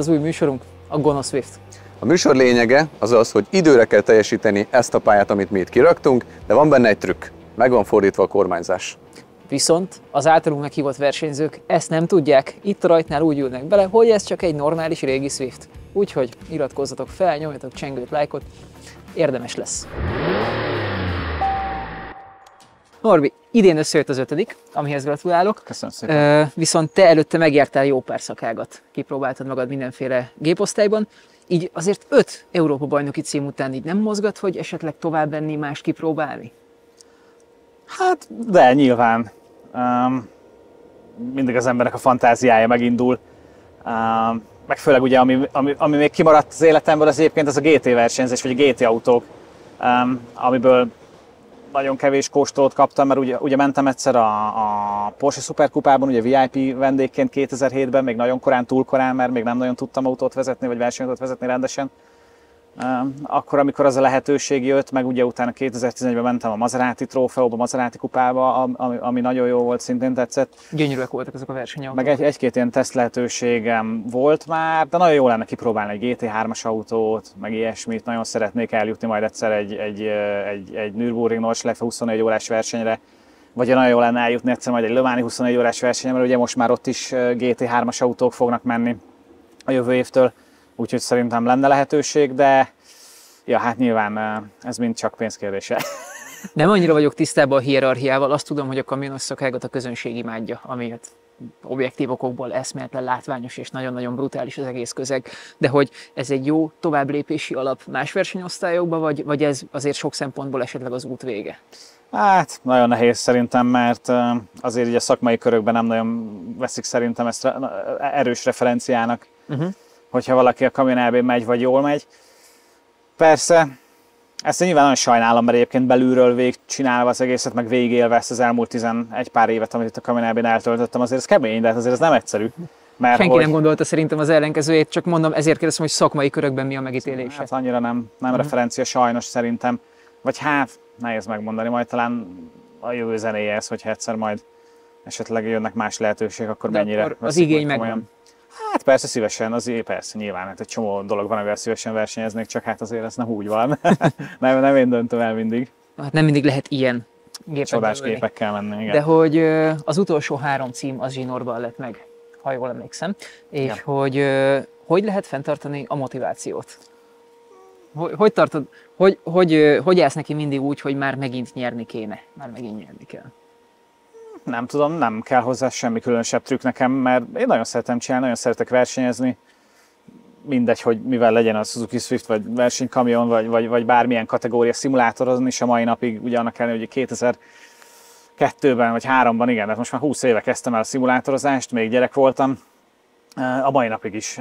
Az új műsorunk, a Gonosz Swift. A műsor lényege az az, hogy időre kell teljesíteni ezt a pályát, amit mi itt kiraktunk, de van benne egy trükk. Meg van fordítva a kormányzás. Viszont az általunk meghívott versenyzők ezt nem tudják. Itt a rajtnál úgy ülnek bele, hogy ez csak egy normális régi Swift. Úgyhogy iratkozzatok fel, nyomjatok csengőt, lájkot, érdemes lesz. Norbi, idén összejött az ötödik, amihez gratulálok. Köszönöm szépen. Uh, viszont te előtte megjártál jó pár szakágat. Kipróbáltad magad mindenféle géposztályban. Így azért öt Európa bajnoki cím után így nem mozgat, hogy esetleg tovább venni, más kipróbálni? Hát, de nyilván. Um, mindig az emberek a fantáziája megindul. Um, meg főleg ugye, ami, ami, ami még kimaradt az életemből, az egyébként az a GT versenyzés, vagy a GT autók, um, amiből nagyon kevés kóstolót kaptam, mert ugye, ugye mentem egyszer a, a Porsche Superkupában, ugye VIP vendégként 2007-ben, még nagyon korán, túl korán, mert még nem nagyon tudtam autót vezetni, vagy versenyautót vezetni rendesen. Akkor, amikor az a lehetőség jött, meg ugye utána 2011-ben mentem a Maserati trófeóba, a Maserati kupába, ami, ami nagyon jó volt, szintén tetszett. Gyönyörűek voltak ezek a versenyek. Meg egy, egy-két ilyen teszt lehetőségem volt már, de nagyon jó lenne kipróbálni egy GT3-as autót, meg ilyesmit. Nagyon szeretnék eljutni majd egyszer egy, egy, egy, egy Nürburgring Nordschleife 24 órás versenyre, vagy nagyon jó lenne eljutni egyszer majd egy Le 24 órás versenyre, mert ugye most már ott is GT3-as autók fognak menni a jövő évtől úgyhogy szerintem lenne lehetőség, de ja, hát nyilván ez mind csak pénzkérdése. Nem annyira vagyok tisztában a hierarchiával, azt tudom, hogy a kamionos szakágot a közönség imádja, amiért objektív okokból eszméletlen látványos és nagyon-nagyon brutális az egész közeg, de hogy ez egy jó továbblépési alap más versenyosztályokba, vagy, vagy ez azért sok szempontból esetleg az út vége? Hát, nagyon nehéz szerintem, mert azért így a szakmai körökben nem nagyon veszik szerintem ezt erős referenciának. Uh-huh hogyha valaki a kamion megy, vagy jól megy. Persze, ezt én nyilván nagyon sajnálom, mert egyébként belülről vég csinálva az egészet, meg végélve ezt az elmúlt 11 pár évet, amit itt a kamion eltöltöttem, azért ez kemény, de hát azért ez nem egyszerű. Mert Senki hogy... nem gondolta szerintem az ellenkezőjét, csak mondom, ezért kérdezem, hogy szakmai körökben mi a megítélése. Hát annyira nem, nem uh-huh. referencia sajnos szerintem. Vagy hát, nehéz megmondani, majd talán a jövő zenéje ez, hogyha egyszer majd esetleg jönnek más lehetőségek, akkor de mennyire akkor az igény megvan. Hát persze szívesen, azért persze nyilván, hát egy csomó dolog van, amivel szívesen versenyeznék, csak hát azért ez nem úgy van. nem, nem én döntöm el mindig. Hát nem mindig lehet ilyen gépek Csodás gépekkel menni, igen. De hogy az utolsó három cím az zsinórban lett meg, ha jól emlékszem, és ja. hogy hogy lehet fenntartani a motivációt? Hogy, hogy tartod, hogy, hogy, hogy állsz neki mindig úgy, hogy már megint nyerni kéne, már megint nyerni kell? Nem tudom, nem kell hozzá semmi különösebb trükk nekem, mert én nagyon szeretem csinálni, nagyon szeretek versenyezni, mindegy, hogy mivel legyen a Suzuki Swift, vagy versenykamion, vagy, vagy, vagy bármilyen kategória szimulátorozon is a mai napig, ugye annak ellenére, hogy 2002-ben vagy 3-ban, igen, tehát most már 20 éve kezdtem el a szimulátorozást, még gyerek voltam, a mai napig is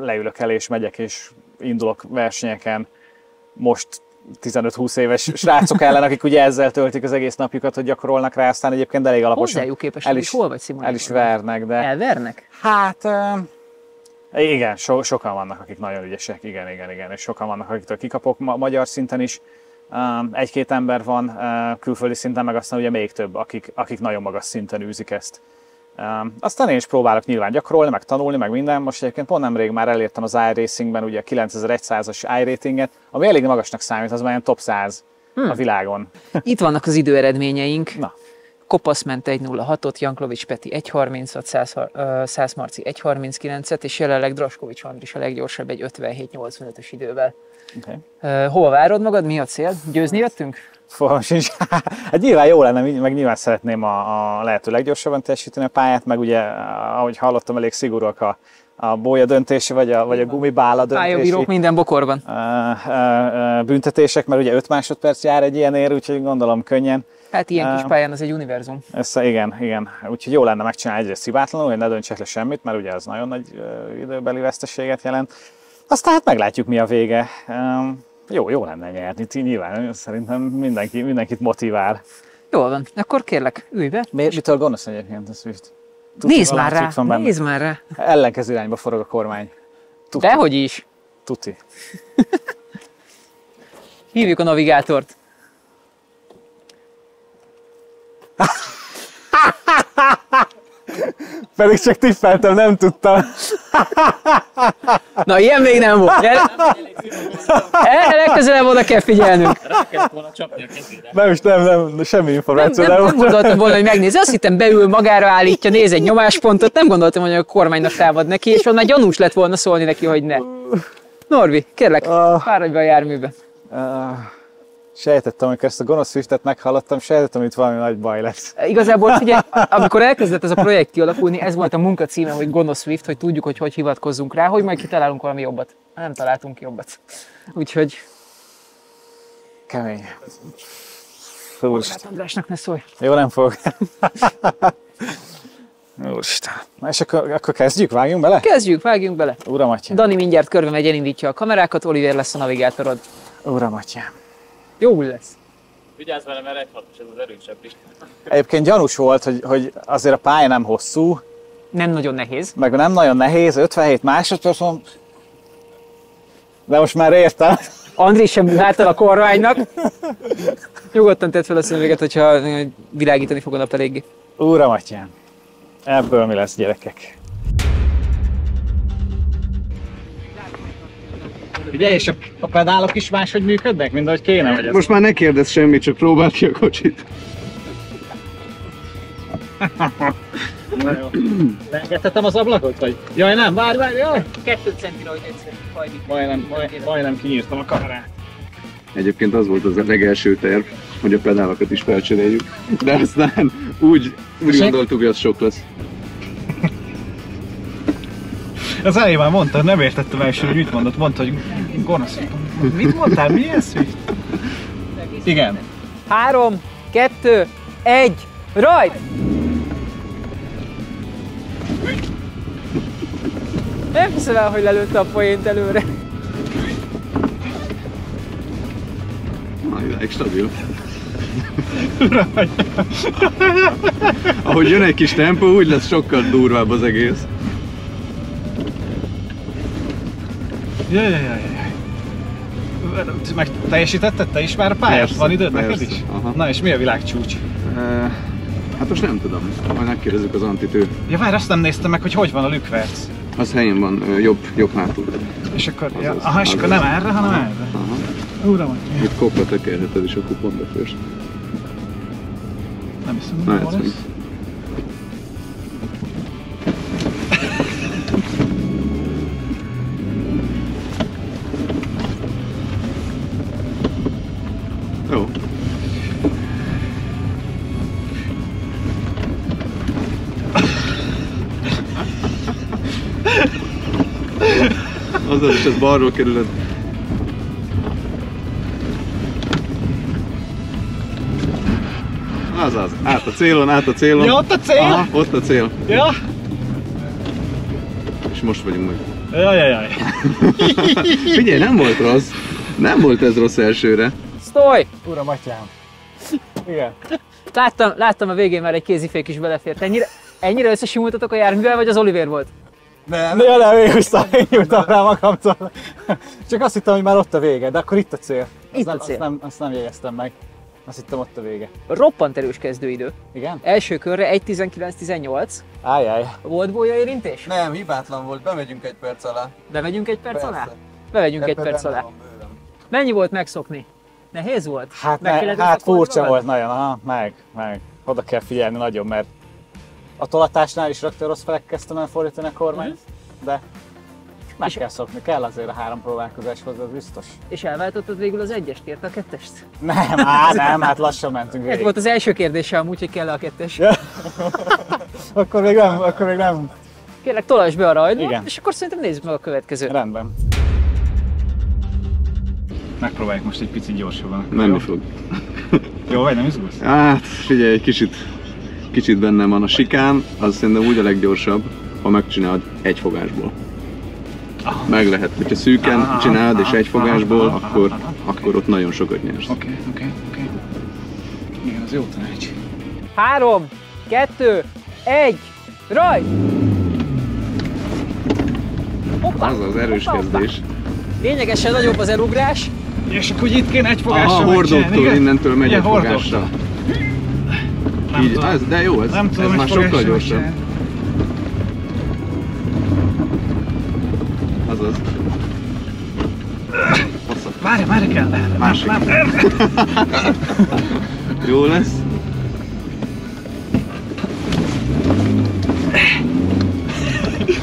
leülök el és megyek és indulok versenyeken. Most 15-20 éves srácok ellen, akik ugye ezzel töltik az egész napjukat, hogy gyakorolnak rá, aztán egyébként elég alaposan. Hozzájuk képest el is, hol vagy El is vernek, de... Elvernek? Hát... Igen, so, sokan vannak, akik nagyon ügyesek, igen, igen, igen, és sokan vannak, akiktől kikapok ma- magyar szinten is. Um, egy-két ember van uh, külföldi szinten, meg aztán ugye még több, akik, akik nagyon magas szinten űzik ezt. Aztán én is próbálok nyilván gyakorolni, meg tanulni, meg minden. Most egyébként pont nemrég már elértem az iRacingben ugye a 9100-as iRatinget, ami elég magasnak számít, az már top 100 hmm. a világon. Itt vannak az időeredményeink. Na. Kopasz ment 1.06-ot, Janklovics Peti 1.30-at, Szász Marci 1.39-et, és jelenleg Draskovics Andris a leggyorsabb egy 57-85-ös idővel. Okay. Hova várod magad? Mi a cél? Győzni jöttünk? Fogalmam sincs. hát nyilván jó lenne, meg nyilván szeretném a, a lehető leggyorsabban teljesíteni a pályát, meg ugye, ahogy hallottam, elég szigorúak a, a bólya döntése, vagy a, vagy a gumibála döntési. Pályabírók minden bokorban. Uh, büntetések, mert ugye 5 másodperc jár egy ilyen ér, úgyhogy gondolom könnyen. Hát ilyen kis pályán az egy univerzum. Ez, igen, igen. Úgyhogy jó lenne megcsinálni egyrészt szibátlanul, hogy ne döntsek le semmit, mert ugye az nagyon nagy időbeli veszteséget jelent. Aztán hát meglátjuk, mi a vége. Jó, jó lenne nyerni, nyilván szerintem mindenki, mindenkit motivál. Jó van, akkor kérlek, ülj be. Mi, mitől gonosz egyébként a Swift? Tuti, nézd már rá, van nézd már rá. Ellenkező irányba forog a kormány. Tuti. Dehogy is. Tuti. Hívjuk a navigátort. Pedig csak tippeltem, nem tudtam. Na, ilyen még nem volt. El, legközelebb oda kell figyelnünk. Nem is, nem, nem, semmi Nem, információ. nem, nem gondoltam volna, hogy megnézi. Azt hittem beül, magára állítja, néz egy nyomáspontot. Nem gondoltam, hogy a kormánynak támad neki, és onnan gyanús lett volna szólni neki, hogy ne. Norvi, kérlek, Ah. fáradj be a járműbe. Sejtettem, amikor ezt a gonosz Swiftet meghallottam, sejtettem, hogy itt valami nagy baj lesz. Igazából figyelj, amikor elkezdett ez a projekt kialakulni, ez volt a munka címe, hogy Gonosz Swift, hogy tudjuk, hogy hogy hivatkozzunk rá, hogy majd kitalálunk valami jobbat. Nem találtunk jobbat. Úgyhogy Kemény. Úristen. hát Andrásnak ne szólj. Jó, nem fog. Úristen. Na és akkor, akkor kezdjük, vágjunk bele? Kezdjük, vágjunk bele. Uram, atyám. Dani mindjárt körbe megy, elindítja a kamerákat, Oliver lesz a navigátorod. Uram, atyám. Jó lesz. Vigyázz vele, mert egy hatos, ez az erősebb is. Egyébként gyanús volt, hogy, hogy azért a pálya nem hosszú, Nem nagyon nehéz. meg nem nagyon nehéz, 57 másodperc. De most már értem. André sem hátal a kormánynak. Nyugodtan tedd fel a szemüveget, hogyha világítani fog a nap eléggé. Uram, atyám. Ebből mi lesz, gyerekek? Ugye, és a, a pedálok is máshogy működnek, mint ahogy kéne, vagy ez? Most már ne kérdezz semmit, csak próbáld ki a kocsit. Na jó. Leengedhetem az ablakot, vagy? Jaj, nem, várj, várj, jaj! Kettő centire, hogy egyszer hajlik. Majdnem, majd, majdnem kinyírtam a kamerát. Egyébként az volt az a legelső terv, hogy a pedálokat is felcseréljük, de aztán úgy, úgy gondoltuk, hogy az sok lesz. Az elején már mondta, nem értettem első, hogy mit mondott. Mondta, hogy gonosz. Mit mondtál? Mi ez? Igen. Három, kettő, egy, rajt! Nem hiszem el, hogy lelőtte a poént előre. Na, idáig stabil. Ahogy jön egy kis tempó, úgy lesz sokkal durvább az egész. Jaj, jaj, jaj. Meg teljesítetted te is már a pályát? Persze, Van időd neked persze. is? Aha. Na és mi a világcsúcs? Uh, hát most nem tudom, majd megkérdezzük az antitő. Ja várj, azt nem néztem meg, hogy hogy van a lükverc. Az helyén van, jobb, jobb hátul. És akkor, ja, Azaz, aha, és akkor azaz. nem erre, hanem erre. Aha. Uram, Itt kopra tekerheted, és akkor pont befős. nem hiszem, Na, hogy ez Azaz, és ez balról kerüled. Azaz, át a célon, át a célon. Ja, ott a cél? Aha, ott a cél. Ja? És most vagyunk meg. Jaj, jaj, jaj. Figyelj, nem volt rossz. Nem volt ez rossz elsőre. Sztoj! Uram, atyám. Igen. Láttam, láttam a végén már egy kézifék is belefért. Ennyire, ennyire összesimultatok a járművel, vagy az Oliver volt? Nem. Ja, nem, én nyújtam rá magamtól. Csak azt hittem, hogy már ott a vége, de akkor itt a cél. Azt Itt a nem, cél. Azt nem, azt nem jegyeztem meg. Azt hittem ott a vége. Roppant erős kezdőidő. Igen? Első körre 1.19.18. Ájjáj. Volt bólya érintés? Nem, hibátlan volt, bemegyünk egy perc alá. Bemegyünk egy perc Persze. alá? Bemegyünk egy perc alá. van. Mennyi volt megszokni? Nehéz volt? Hát, Meg ne, hát furcsa volt nagyon, aha, meg, meg. Oda kell figyelni nagyon, mert a tolatásnál is rögtön rossz felek kezdtem el fordítani a kormányt, de meg És- kell szokni, kell azért a három próbálkozáshoz, az biztos. És elváltottad végül az egyest, kérte a kettest? Nem, á, nem, hát lassan mentünk Ez végig. volt az első kérdésem amúgy, hogy kell a kettes. Ja. akkor még nem, akkor még nem. Kérlek, tolasd be a rajdba, Igen. és akkor szerintem nézzük meg a következőt. Rendben. Megpróbáljuk most egy picit gyorsabban. Menni fog. Jó vagy, nem izgulsz? Hát, figyelj, egy kicsit, kicsit bennem van a sikán, az szerintem úgy a leggyorsabb, ha megcsinálod egy fogásból. Meg lehet, hogyha szűken csinálod és egy fogásból, akkor, akkor ott nagyon sokat nyersz. Oké, oké, oké. Igen, az jó tanács. Három, kettő, egy, rajt! Hoppá! Az az erős hoppá, kezdés. Lényegesen nagyobb az elugrás. És akkor úgy itt kéne egy Aha, fogással hordóktól, innentől megy egy fogásra nem Így, tudom. Ez, de jó, ez, nem tudom, ez már sokkal gyorsabb. Se. Azaz. Várj, várj kell! Másik. Nem, nem. jó lesz.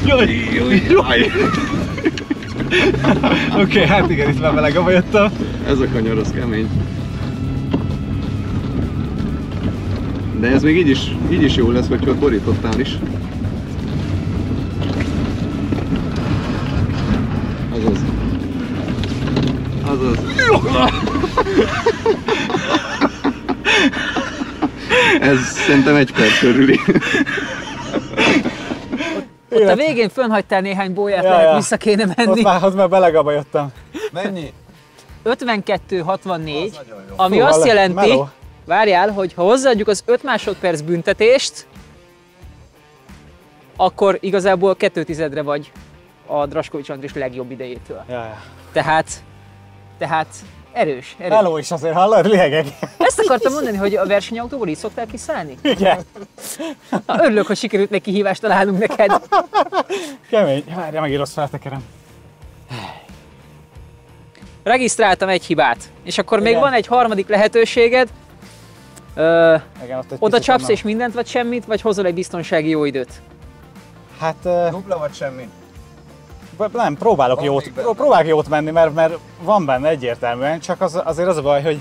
Jaj! Jaj! Jaj! Oké, okay, hát igen, itt már melegabba jöttem. Ez a kanyar, az kemény. De ez még így is, így is jó lesz, hogyha ott borítottál is. Azaz. Azaz. Ez szerintem egy perc körüli. Ott a végén fönhagytál néhány bóját, Ja, lehet ja. vissza kéne Ott menni. már, ott már belegabba jöttem. Mennyi? 52-64, Az nagyon jó. ami Hú, azt le- jelenti, meló. Várjál, hogy ha hozzáadjuk az 5 másodperc büntetést, akkor igazából 2 tizedre vagy a Draskovics Andris legjobb idejétől. Ja, ja. Tehát, tehát erős, erős. Meló is azért hallod, liegek. Ezt akartam mondani, hogy a versenyautóból így szoktál kiszállni? Igen, Na, örülök, hogy sikerült meg kihívást találnunk neked. kemény. Várja, megint rossz feltekerem. Regisztráltam egy hibát, és akkor még Igen. van egy harmadik lehetőséged. Ö, Igen, ott oda csapsz és mindent vagy semmit, vagy hozol egy biztonsági jó időt? Hát ö, Dupla vagy semmi? nem, próbálok Van jót, próbálok jót menni, mert, mert van benne egyértelműen, csak az, azért az a baj, hogy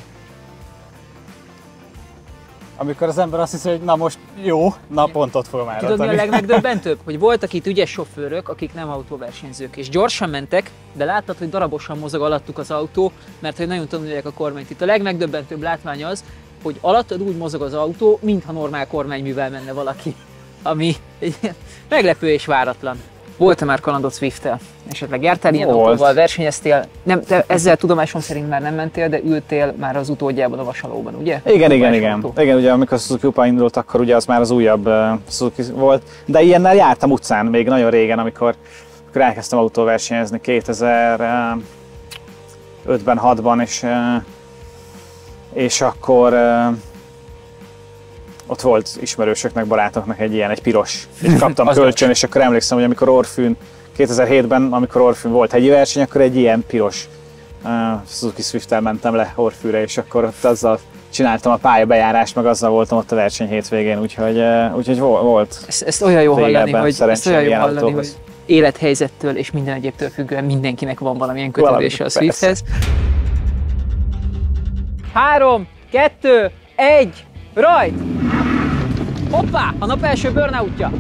amikor az ember azt hiszi, hogy na most jó, na pontot fogom Tudod, mi a elrontani. legmegdöbbentőbb? Hogy voltak itt ügyes sofőrök, akik nem autóversenyzők, és gyorsan mentek, de láttad, hogy darabosan mozog alattuk az autó, mert hogy nagyon tanulják a kormányt. Itt a legmegdöbbentőbb látvány az, hogy alattad úgy mozog az autó, mintha normál kormányművel menne valaki. Ami egy meglepő és váratlan. Volt-e már kalandod Swift-tel? Esetleg jártál ilyen Volt. autóval, versenyeztél? Nem, te ezzel tudomásom szerint már nem mentél, de ültél már az utódjában a vasalóban, ugye? Igen, igen, igen. Versenyautó. Igen, ugye amikor Suzuki Upa indult, akkor ugye az már az újabb uh, Suzuki volt. De ilyennel jártam utcán még nagyon régen, amikor, amikor elkezdtem autóversenyezni 2005-ben, 6-ban, és, uh, és akkor uh, ott volt ismerősöknek, barátoknak egy ilyen, egy piros. És kaptam kölcsön, és akkor emlékszem, hogy amikor Orfűn, 2007-ben, amikor Orfűn volt hegyi verseny, akkor egy ilyen piros uh, Suzuki Swift-tel mentem le Orfűre, és akkor ott azzal csináltam a pályabejárást, meg azzal voltam ott a verseny hétvégén, úgyhogy, uh, úgyhogy volt. Ezt, ezt olyan jó hallani, hogy, ezt olyan jó hallani, autóhoz. hogy élethelyzettől és minden egyébtől függően mindenkinek van valamilyen kötődése a Swifthez. Persze. 3, 2, 1, rajt! Hoppá! A nap első burnoutja.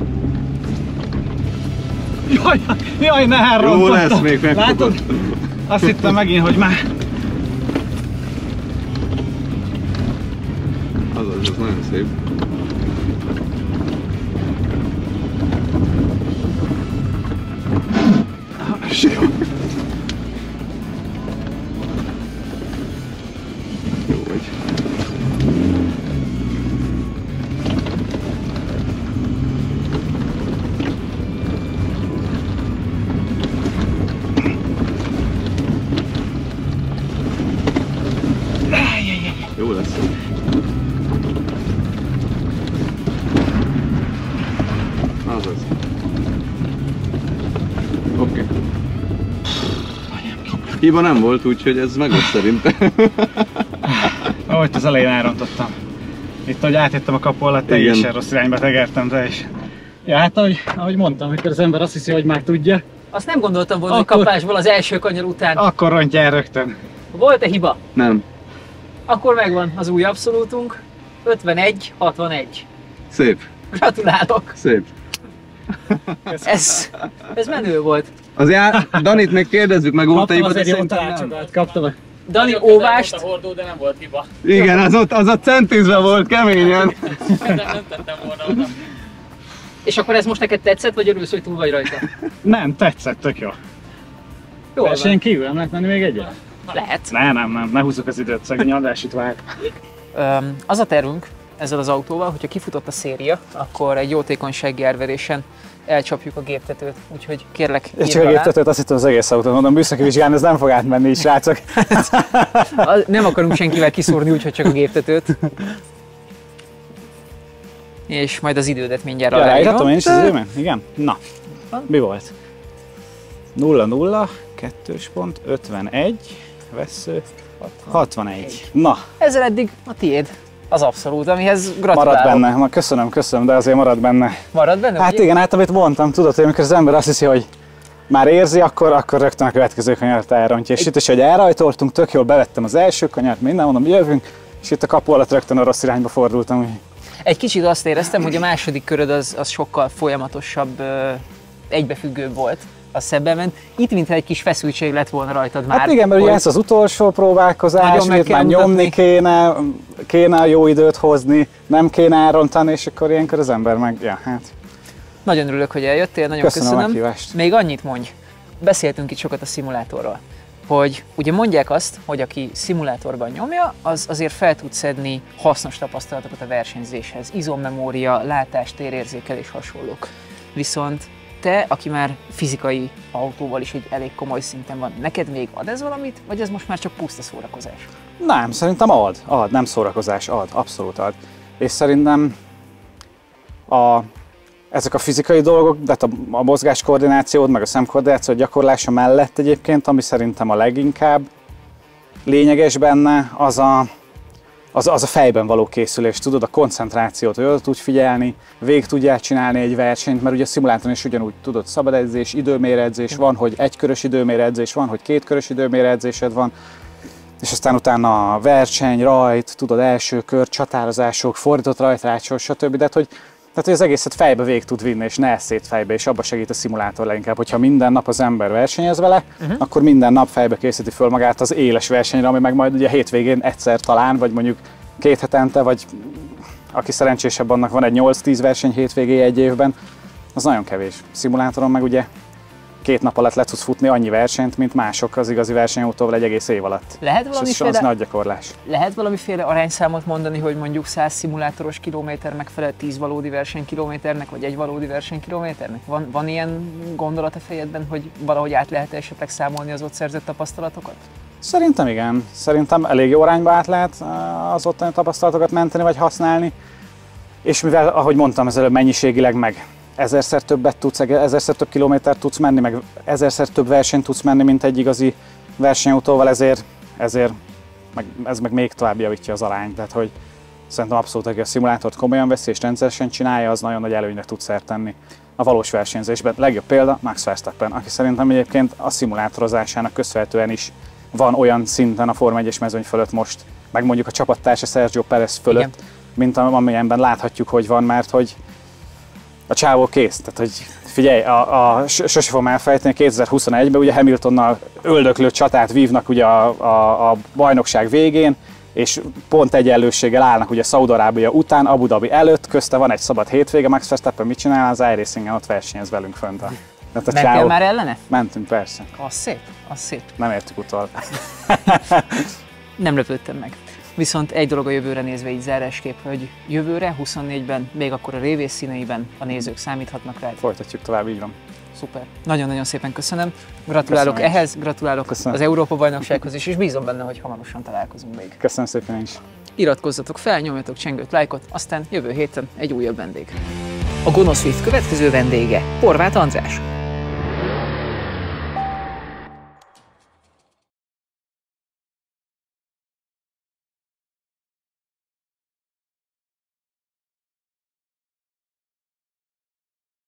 Jaj, jaj, ne elrontottam! Jó lesz még, megfogod. Látod? Azt hittem megint, hogy már... Azaz, ez nagyon szép. Jó lesz. Azaz. Oké. Okay. Hiba nem volt, úgyhogy ez meg lesz szerintem. Ahogy az elején elrontottam. Itt, hogy átjöttem a kapu alatt, teljesen rossz irányba tegertem, de is. Ja, hát ahogy, ahogy mondtam, amikor az ember azt hiszi, hogy már tudja, Azt nem gondoltam volna, hogy Akkor- kapásból az első kanyar után. akkor rontja el rögtön. Volt-e hiba? Nem. Akkor megvan az új abszolútunk. 51-61. Szép. Gratulálok! Szép. Ez, ez menő volt. Az já... Danit még kérdezzük meg, volt hiba, de szerintem nem. tanácsokat, kaptam. a- Dani óvást, volt a hordó, de nem volt hiba. Igen, az ott, az a centizve volt keményen. Ezen nem tettem volna oda. és akkor ez most neked tetszett, vagy örülsz, hogy túl vagy rajta? Nem, tetszett, tök jó. Jól Versenyen kívül nem lehet menni még egyet? Lehet. Ne, nem, nem, ne húzzuk az időt, szegény adás itt vár. Öm, az a tervünk ezzel az autóval, hogyha kifutott a széria, akkor egy jótékonysági árverésen elcsapjuk a géptetőt, úgyhogy kérlek Én írd csak a géptetőt azt hittem az egész autót, mondom, műszaki vizsgálni, ez nem fog átmenni így, srácok. Nem akarunk senkivel kiszúrni, úgyhogy csak a géptetőt. És majd az idődet mindjárt Ja, aláírom. ráírhatom én is az időben? Igen? Na, mi volt? 0 0, 2 pont, 51, vesző, 61. Na, Ezzel eddig a tiéd. Az abszolút, amihez gratulálok. marad benne. Na, köszönöm, köszönöm, de azért marad benne. Marad benne? Hát ugye? igen, hát amit mondtam, tudod, hogy amikor az ember azt hiszi, hogy már érzi, akkor, akkor rögtön a következő kanyart elrontja. És itt is, hogy elrajtoltunk, tök jól bevettem az első kanyart, minden mondom, jövünk, és itt a kapu alatt rögtön a rossz irányba fordultam. úgy. Egy kicsit azt éreztem, hogy a második köröd az, az sokkal folyamatosabb, egybefüggőbb volt, az szebben ment. Itt mintha egy kis feszültség lett volna rajtad már. Hát igen, mert ugye ez az utolsó próbálkozás, meg már mutatni. nyomni kéne, kéne a jó időt hozni, nem kéne elrontani, és akkor ilyenkor az ember meg, ja, hát Nagyon örülök, hogy eljöttél, nagyon Köszönöm a köszönöm. meghívást. Még annyit mondj, beszéltünk itt sokat a szimulátorról, hogy ugye mondják azt, hogy aki szimulátorban nyomja, az azért fel tud szedni hasznos tapasztalatokat a versenyzéshez, izommemória, látás, térérzékelés, hasonlók. Viszont te, aki már fizikai autóval is egy elég komoly szinten van, neked még ad ez valamit, vagy ez most már csak puszta szórakozás? Nem, szerintem ad, ad, nem szórakozás, ad, abszolút ad. És szerintem a, ezek a fizikai dolgok, de hát a, a mozgáskoordinációd, meg a szemkoordináció gyakorlása mellett egyébként, ami szerintem a leginkább lényeges benne, az a, az, az a fejben való készülés, tudod, a koncentrációt, hogy oda tudj figyelni, végig tudjál csinálni egy versenyt, mert ugye a szimulátoron is ugyanúgy tudod, szabad edzés, időméredzés van, hogy egykörös időméredzés van, hogy kétkörös időméredzésed van, és aztán utána a verseny, rajt, tudod, első kör, csatározások, fordított rajtrácsok, stb. De hát, hogy, tehát, hogy az egészet fejbe végig tud vinni, és ne szét fejbe, és abba segít a szimulátor leginkább, hogyha minden nap az ember versenyez vele, uh-huh. akkor minden nap fejbe készíti föl magát az éles versenyre, ami meg majd ugye hétvégén egyszer talán, vagy mondjuk két hetente, vagy aki szerencsésebb, annak van egy 8-10 verseny hétvégé egy évben, az nagyon kevés. Szimulátoron meg ugye két nap alatt le tudsz futni annyi versenyt, mint mások az igazi versenyautóval egy egész év alatt. Lehet És ez, az valamiféle, nagy gyakorlás. lehet valamiféle arányszámot mondani, hogy mondjuk 100 szimulátoros kilométer megfelel 10 valódi versenykilométernek, vagy egy valódi versenykilométernek? Van, van ilyen gondolat a fejedben, hogy valahogy át lehet esetleg számolni az ott szerzett tapasztalatokat? Szerintem igen. Szerintem elég jó arányba át lehet eh, az ottani tapasztalatokat menteni vagy használni. És mivel, ahogy mondtam, ez előbb mennyiségileg meg ezerszer többet tudsz, ezerszer több kilométert tudsz menni, meg ezerszer több versenyt tudsz menni, mint egy igazi versenyautóval, ezért, ezért meg, ez meg még tovább javítja az arányt. Tehát, hogy szerintem abszolút, aki a szimulátort komolyan veszi és rendszeresen csinálja, az nagyon nagy előnyre tud szert tenni a valós versenyzésben. Legjobb példa Max Verstappen, aki szerintem egyébként a szimulátorozásának köszönhetően is van olyan szinten a Forma 1-es mezőny fölött most, meg mondjuk a csapattársa Sergio Perez fölött, Igen. mint am- amilyenben láthatjuk, hogy van, mert hogy a csávó kész. Tehát, hogy figyelj, a, a, sose fogom elfelejteni, 2021-ben ugye Hamiltonnal öldöklő csatát vívnak ugye a, a, a bajnokság végén, és pont egyenlőséggel állnak ugye Szaudarábia után, Abu Dhabi előtt, közte van egy szabad hétvége, Max Verstappen mit csinál? Az iRacing-en ott versenyez velünk fönt. A, tehát a Mentél csávó, már ellene? Mentünk persze, Az szép, az szép. nem értük utol. Nem lepődtem meg. Viszont egy dolog a jövőre nézve így zárásképp, hogy jövőre, 24-ben, még akkor a révész színeiben a nézők számíthatnak rá. Folytatjuk tovább, így van. Szuper. Nagyon-nagyon szépen köszönöm. Gratulálok Köszönöm ehhez, gratulálok Köszönöm. az Európa bajnoksághoz is, és bízom benne, hogy hamarosan találkozunk még. Köszönöm szépen is. Iratkozzatok fel, nyomjatok csengőt, lájkot, aztán jövő héten egy újabb vendég. A Gonosz Swift következő vendége Horváth András.